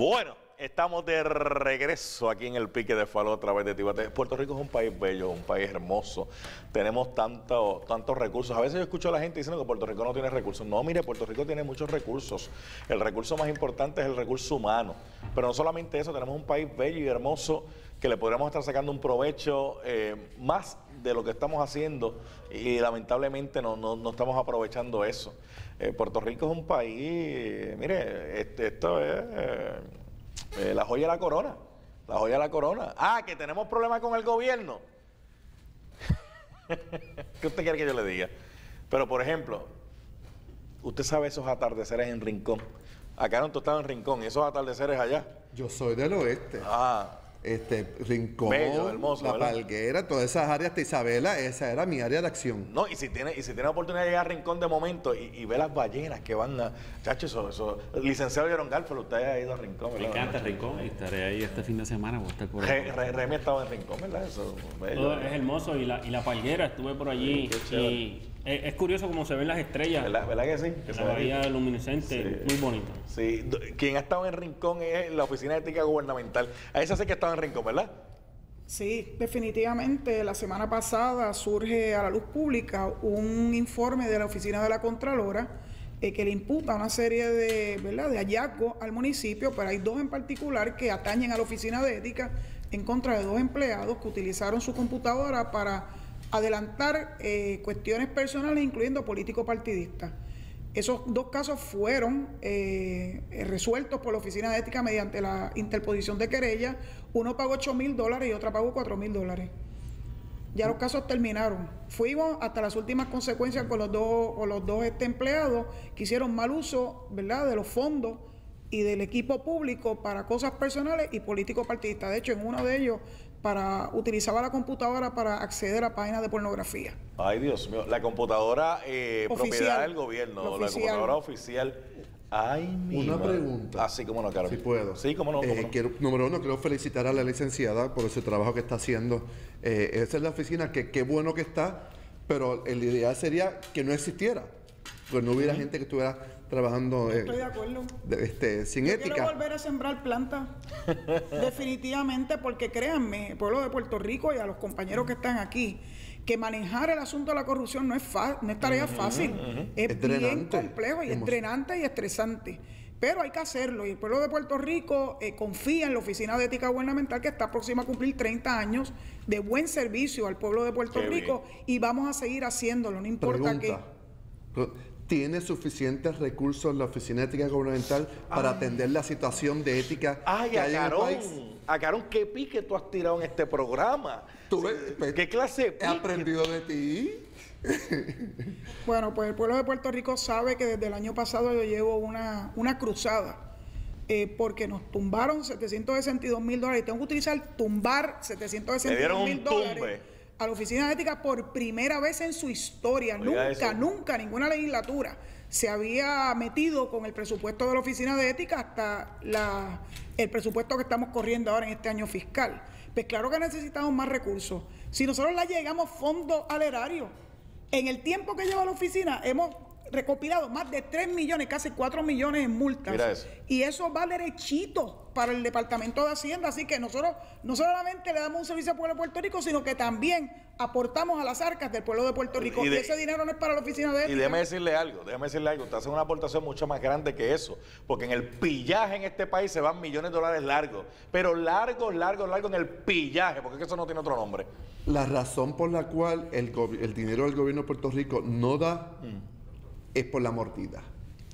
Bueno, estamos de regreso aquí en el pique de Falo a través de Tibate. Puerto Rico es un país bello, un país hermoso. Tenemos tanto, tantos recursos. A veces yo escucho a la gente diciendo que Puerto Rico no tiene recursos. No, mire, Puerto Rico tiene muchos recursos. El recurso más importante es el recurso humano. Pero no solamente eso, tenemos un país bello y hermoso que le podríamos estar sacando un provecho eh, más de lo que estamos haciendo y lamentablemente no, no, no estamos aprovechando eso. Eh, Puerto Rico es un país, eh, mire, este, esto es eh, eh, la joya de la corona, la joya de la corona. Ah, que tenemos problemas con el gobierno. ¿Qué usted quiere que yo le diga? Pero por ejemplo, usted sabe esos atardeceres en Rincón. Acá no tú estabas en Rincón, y esos atardeceres allá. Yo soy del oeste. Ah, Este, Rincón, Bello, hermoso, La ¿verdad? Palguera, todas esas áreas de Isabela, esa era mi área de acción. No, y si tiene, y si tiene oportunidad de llegar a Rincón de momento y, y ve las ballenas que van a. Chacho, eso, eso. Licenciado Yaron Garfield, usted ha ido a Rincón, Me ¿verdad? encanta Rincón y estaré ahí este fin de semana. Voy a estar por Re- ahí. Re- Remy estaba en Rincón, ¿verdad? Eso, bello. Todo es hermoso y la, y la palguera, estuve por allí. Y es, es curioso cómo se ven las estrellas. ¿Verdad, ¿Verdad que sí? Que se La bahía ahí. luminiscente, Sí. muy bonito. Sí, quien ha estado en Rincón es la Oficina de Ética Gubernamental. A esa sé que estaba en Rincón, ¿verdad? Sí, definitivamente. La semana pasada surge a la luz pública un informe de la Oficina de la Contralora eh, que le imputa una serie de, ¿verdad? de hallazgos al municipio, pero hay dos en particular que atañen a la Oficina de Ética en contra de dos empleados que utilizaron su computadora para adelantar eh, cuestiones personales, incluyendo políticos partidistas. Esos dos casos fueron eh, eh, resueltos por la Oficina de Ética mediante la interposición de querella. Uno pagó 8 mil dólares y otra pagó 4 mil dólares. Ya los casos terminaron. Fuimos hasta las últimas consecuencias con los dos, con los dos este, empleados que hicieron mal uso ¿verdad? de los fondos y del equipo público para cosas personales y políticos partidistas. De hecho, en uno de ellos para utilizaba la computadora para acceder a páginas de pornografía. Ay, Dios mío. La computadora eh, Oficial. propiedad del gobierno, La computadora oficial. Ay, mi Una madre. pregunta. Ah, sí, cómo no, Carlos. Si puedo. Sí, cómo no. Eh, no. quiero- número uno, quiero felicitar a la licenciada por ese trabajo que está haciendo. Eh, esa es la oficina que qué bueno que está, pero el ideal sería que no existiera. Pues no hubiera gente que estuviera trabajando eh, Estoy de acuerdo. de- este, sin Yo ética. quiero volver a sembrar plantas. Definitivamente, porque créanme, el pueblo de Puerto Rico y a los compañeros que están aquí, que manejar el asunto de la corrupción no es, fa- no es tarea fácil. Es, Es bien complejo y drenante y estresante. Pero hay que hacerlo. Y el pueblo de Puerto Rico eh, confía en la Oficina de Ética Gubernamental que está próxima a cumplir 30 años de buen servicio al pueblo de Puerto Qué Rico y vamos a seguir haciéndolo, no importa qué. Pregunta. Pro- ¿Tiene suficientes recursos la Oficina de Ética Gubernamental para atender la situación de ética Ay, que a hay en el Carón. país? A Carón, ¿qué pique tú has tirado en este programa? Tú ves, pues, ¿Qué clase de He aprendido de ti. Bueno, pues el pueblo de Puerto Rico sabe que desde el año pasado yo llevo una, una cruzada, eh, porque nos tumbaron 762 mil dólares y tengo que utilizar tumbar Le 762 dieron mil un dólares tumbe. A la Oficina de Ética por primera vez en su historia. Oiga nunca, eso. nunca ninguna legislatura se había metido con el presupuesto de la Oficina de Ética hasta la, el presupuesto que estamos corriendo ahora en este año fiscal. Pues claro que necesitamos más recursos. Si nosotros le llegamos fondos al erario, en el tiempo que lleva la oficina hemos recopilado más de 3 millones, casi 4 millones en multas. Mira eso. Y eso va derechito para el Departamento de Hacienda. Así que nosotros no solamente le damos un servicio al pueblo de Puerto Rico, sino que también aportamos a las arcas del pueblo de Puerto Rico. Y ese dinero no es para la oficina de Y déjame decirle algo, déjame decirle algo, usted hace una aportación mucho más grande que eso, porque en el pillaje en este país se van millones de dólares largos, pero largos, largos, largos en el pillaje, porque es que eso no tiene otro nombre. La razón por la cual el, dinero del gobierno de Puerto Rico no da es por la mordida.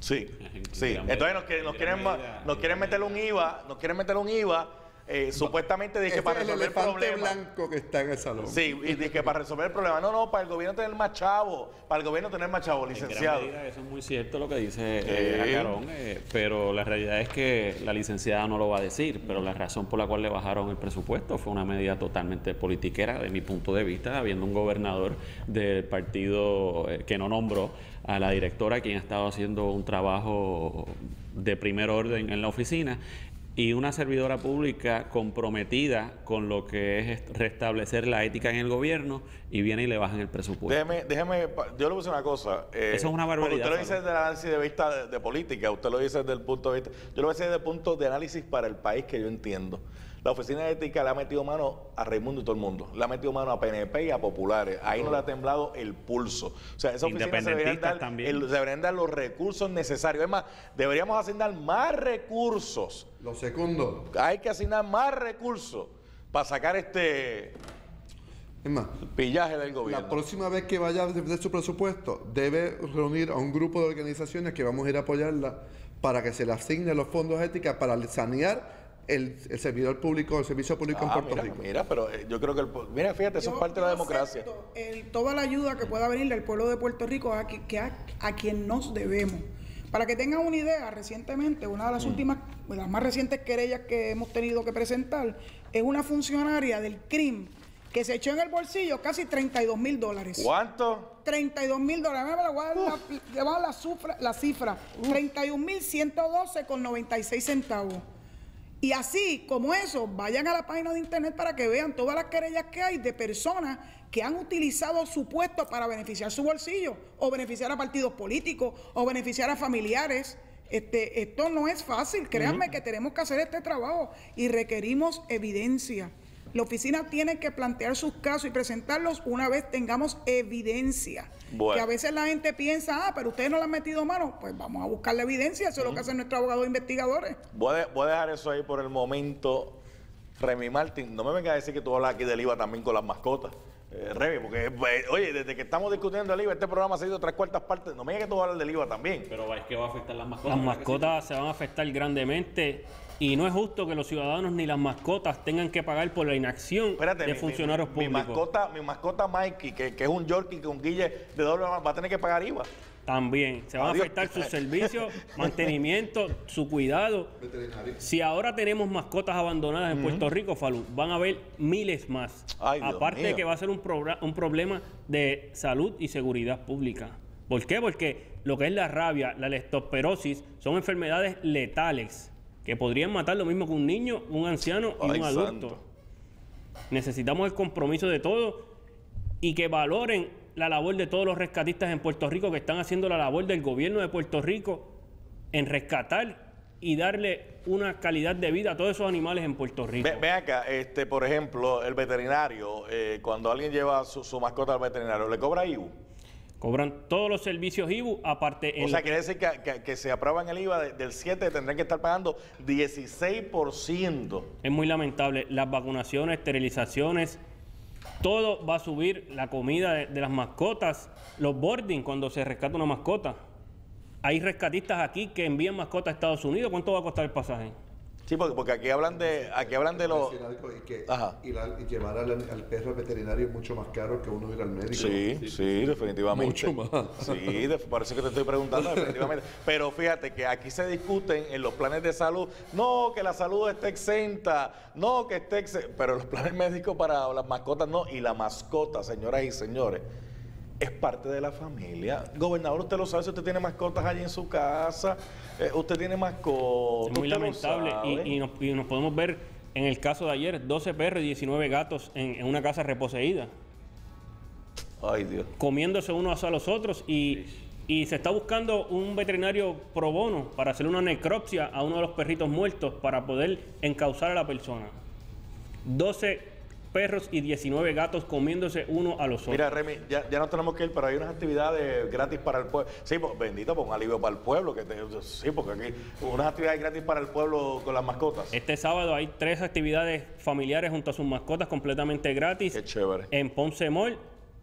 Sí, sí. Entonces nos, nos en quieren, nos quieren meter un IVA, nos quieren meter un IVA, eh, supuestamente dije Ese para el resolver el elefante problema. blanco que está en el salón. Sí, y dije para resolver el problema. No, no, para el gobierno tener más chavo, para el gobierno tener más chavo, En gran licenciado. medida, eso es muy cierto lo que dice eh. Acarón, eh, pero la realidad es que la licenciada no lo va a decir, pero la razón por la cual le bajaron el presupuesto fue una medida totalmente politiquera, de mi punto de vista, habiendo un gobernador del partido eh, que no nombró a la directora, quien ha estado haciendo un trabajo de primer orden en la oficina. Y una servidora pública comprometida con lo que es restablecer la ética en el gobierno y viene y le bajan el presupuesto. Déjeme, déjeme, yo le puse una cosa. eh, Eso es una barbaridad, Usted lo dice desde el análisis de vista de, de política, usted lo dice desde el punto de vista. Yo lo voy a decir desde el punto de análisis para el país que yo entiendo. La oficina de ética le ha metido mano a Raimundo y todo el mundo. Le ha metido mano a PNP y a populares. Ahí no le ha temblado el pulso. O sea, esa oficina se deberían Independentistas dar, también. el- se deberían dar los recursos necesarios. Es más, deberíamos asignar más recursos. Lo segundo, Hay que asignar más recursos para sacar este es más, pillaje del la gobierno. próxima vez que vaya a defender su presupuesto, debe reunir a un grupo de organizaciones que vamos a ir a apoyarla para que se le asignen los fondos éticos para sanear el, el servidor público, el servicio público en Ah, Puerto mira, Rico. mira, pero eh, yo creo que el, mira, fíjate, eso Yo- es parte de la democracia. el- toda la ayuda que pueda venir del pueblo de Puerto Rico a, que a, a quien nos debemos. Para que tengan una idea, recientemente, una de Mm. las últimas, de las más recientes querellas que hemos tenido que presentar, es una funcionaria del CRIM que se echó en el bolsillo casi 32 mil dólares. ¿Cuánto? 32 mil dólares. Me voy a dar la, la, sufra- la cifra. 31 mil 112 con 96 centavos. Y así como eso, vayan a la página de internet para que vean todas las querellas que hay de personas que han utilizado su puesto para beneficiar su bolsillo o beneficiar a partidos políticos o beneficiar a familiares. Este, esto no es fácil. Créanme que tenemos que hacer este trabajo y requerimos evidencia. La oficina tiene que plantear sus casos y presentarlos una vez tengamos evidencia. Bueno. Que a veces la gente piensa, ah, pero ustedes no le han metido mano. Pues vamos a buscar la evidencia. Eso es lo que hacen nuestros abogados investigadores. Voy a, de- voy a dejar eso ahí por el momento. Remy Martin, no me venga a decir que tú hablas aquí del IVA también con las mascotas. Eh, Remy, porque, eh, oye, desde que estamos discutiendo el IVA, este programa ha sido tres cuartas partes. No me digas que tú hablas del IVA también. Pero es que va a afectar las mascotas. Las mascotas se van a afectar grandemente y no es justo que los ciudadanos ni las mascotas tengan que pagar por la inacción Espérate, de mi- funcionarios mi, mi públicos. mascota, mi mascota Mikey, que, que es un Yorkie con guille de doble, va a tener que pagar IVA. También se van Adiós. a afectar sus servicios, mantenimiento, su cuidado. Si ahora tenemos mascotas abandonadas en Puerto Rico, Falú, van a haber miles más. Ay, Dios Aparte de que va a ser un, un problema de salud y seguridad pública. ¿Por qué? Porque lo que es la rabia, la leptospirosis, son enfermedades letales que podrían matar lo mismo que un niño, un anciano y Ay, un adulto. santo. Necesitamos el compromiso de todos y que valoren la labor de todos los rescatistas en Puerto Rico que están haciendo la labor del gobierno de Puerto Rico en rescatar y darle una calidad de vida a todos esos animales en Puerto Rico. Ve, acá, este, por ejemplo, el veterinario, eh, cuando alguien lleva su, su mascota al veterinario, ¿le cobra IVU? Cobran todos los servicios IBU, aparte en O sea, quiere decir que, que- que se aprueban el IVA de- del 7, tendrán que estar pagando 16%. es muy lamentable. Las vacunaciones, esterilizaciones, todo va a subir. La comida de, de las mascotas, los boarding cuando se rescata una mascota. Hay rescatistas aquí que envían mascotas a Estados Unidos. ¿Cuánto va a costar el pasaje? Sí, porque, porque aquí hablan de aquí hablan de los... Y que ir al- y llevar al, al perro al veterinario es mucho más caro que uno ir al médico. Sí, sí, definitivamente. Mucho más. Sí, eso que te estoy preguntando, definitivamente. Pero fíjate que aquí se discuten en los planes de salud, no, que la salud esté exenta, no, que esté exenta, pero los planes médicos para las mascotas no, y la mascota, señoras y señores, es parte de la familia. Gobernador, usted lo sabe, si usted tiene mascotas allí en su casa, eh, usted tiene mascotas. Es muy lamentable y, y nos, y nos podemos ver en el caso de ayer, 12 perros y 19 gatos en, en una casa reposeída, Ay, Dios. comiéndose unos a los otros y, y se está buscando un veterinario pro bono para hacer una necropsia a uno de los perritos muertos para poder encauzar a la persona. 12 perros y 19 gatos comiéndose uno a los otros. Mira, Remy, ya, ya no tenemos que ir, pero hay unas actividades gratis para el pueblo. Sí, pues, bendito, pues un alivio para el pueblo. Que te- sí, porque aquí unas actividades gratis para el pueblo con las mascotas. Este sábado hay tres actividades familiares junto a sus mascotas completamente gratis. Qué chévere. en Ponce Mall,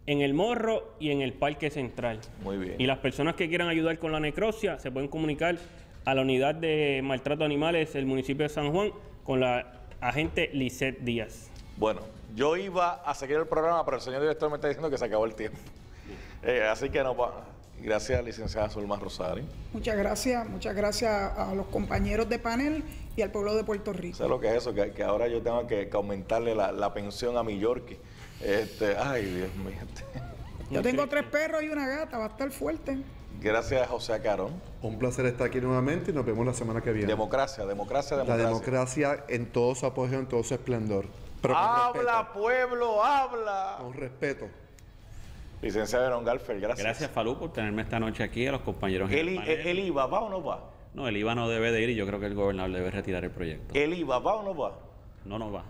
en El Morro y en el Parque Central. Muy bien. Y las personas que quieran ayudar con la necropsia se pueden comunicar a la unidad de maltrato de animales del municipio de San Juan con la agente Lisette Díaz. Bueno, yo iba a seguir el programa, pero el señor director me está diciendo que se acabó el tiempo. Eh, así que no, gracias, licenciada Zulma Rosario. Muchas gracias, muchas gracias a los compañeros de panel y al pueblo de Puerto Rico. ¿Sabes lo que es eso? Que, que ahora yo tengo que, que aumentarle la, la pensión a mi Yorkie. Este, ay, Dios mío. Yo tengo tres perros y una gata, va a estar fuerte. Gracias, José Carón. Un placer estar aquí nuevamente y nos vemos la semana que viene. Democracia, democracia, la democracia. democracia en todo su apogeo, en todo su esplendor. Pero Habla, respeto, pueblo, habla. con respeto. Licenciado Aaron Galfer, gracias. Gracias, Falú, por tenerme esta noche aquí, a los compañeros en ¿El, el el IVA va o no va? No, el IVA no debe de ir y yo creo que el gobernador debe retirar el proyecto. ¿El IVA va o no va? No, no va.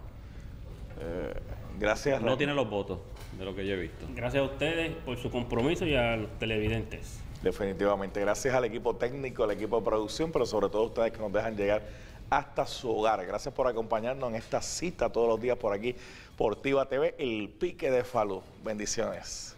Gracias. No tiene los votos de lo que yo he visto. Gracias a ustedes por su compromiso y a los televidentes. Definitivamente. Gracias al equipo técnico, al equipo de producción, pero sobre todo a ustedes que nos dejan llegar hasta su hogar. Gracias por acompañarnos en esta cita todos los días por aquí, por Tiva TV, el pique de Falú. Bendiciones.